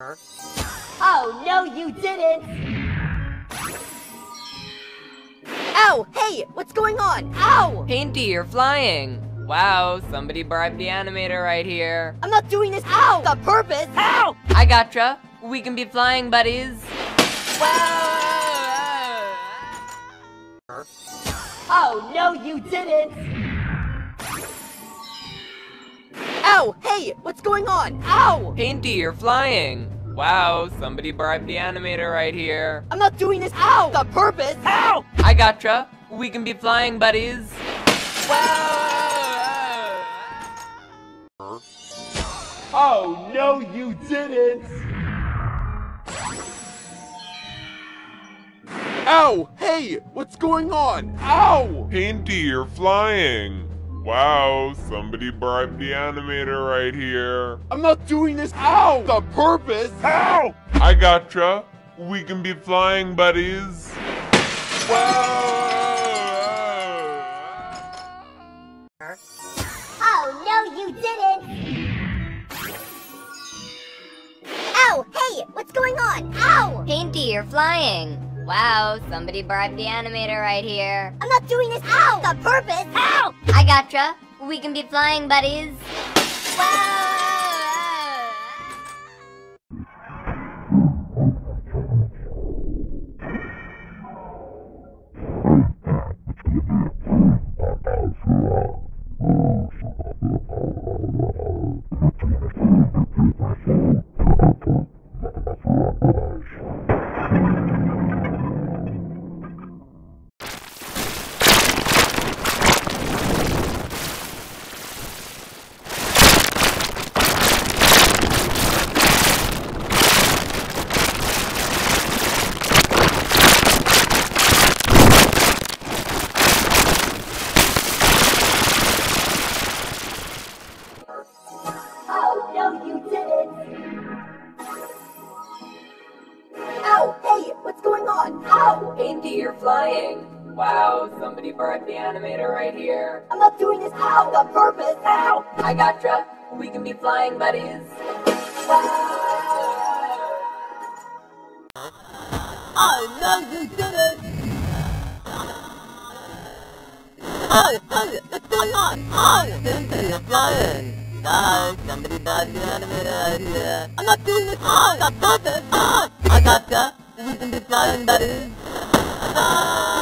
Oh, no, you didn't! Ow! Hey! What's going on? Ow! Painty, you're flying. Wow, somebody bribed the animator right here. I'm not doing this Ow! on purpose! Ow! I gotcha. We can be flying buddies. Oh, no, you didn't! Ow! Hey! What's going on? Ow! Painty, you're flying. Wow, somebody bribed the animator right here. I'm not doing this Ow! The purpose! Ow! I gotcha. We can be flying buddies. Oh, no, you didn't! Ow! Hey! What's going on? Ow! Painty, you're flying. Wow, somebody bribed the animator right here. I'm not doing this Ow! on purpose! Ow! I gotcha. We can be flying buddies. Oh, no, you didn't! Ow! Hey! What's going on? Ow! Painty, you're flying. Wow, somebody bribed the animator right here. I'm not doing this Ow! on purpose! Ow! I gotcha. We can be flying buddies. On? Ow! Painty, you're flying. Wow, somebody bribed the animator right here. I'm not doing this Ow! on purpose! Ow! I gotcha. We can be flying buddies. Oh, no, you didn't! Oh, oh, what's going on? Oh, Painty, you're flying! Oh, somebody bribed the animator here. I'm not doing this on purpose! Oh, I gotcha! We can be flying buddies! Ah!